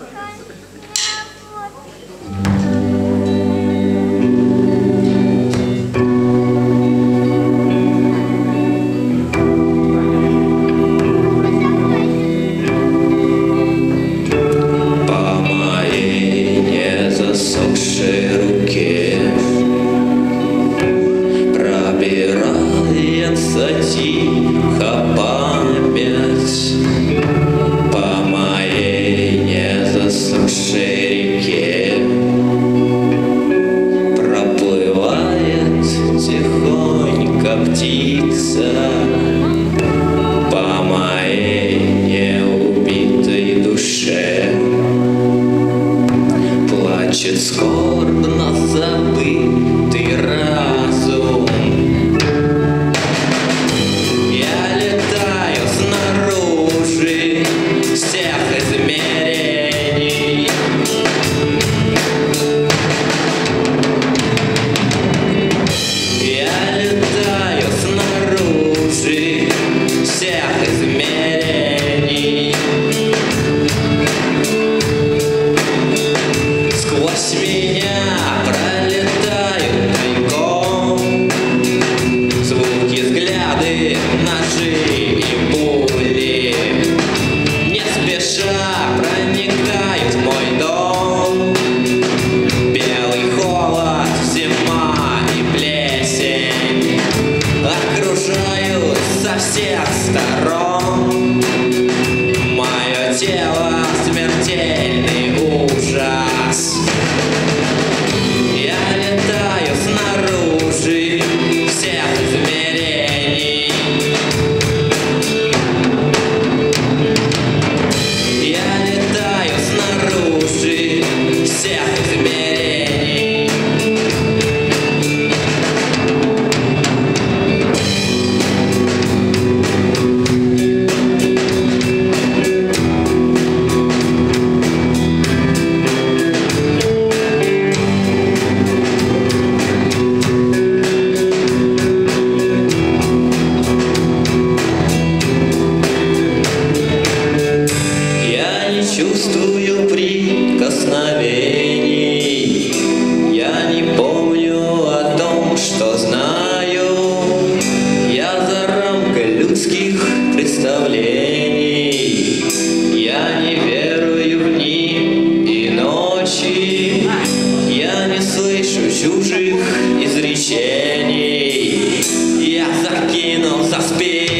But? said I ночи Я не слышу чужих изречений. Я закинул за спину.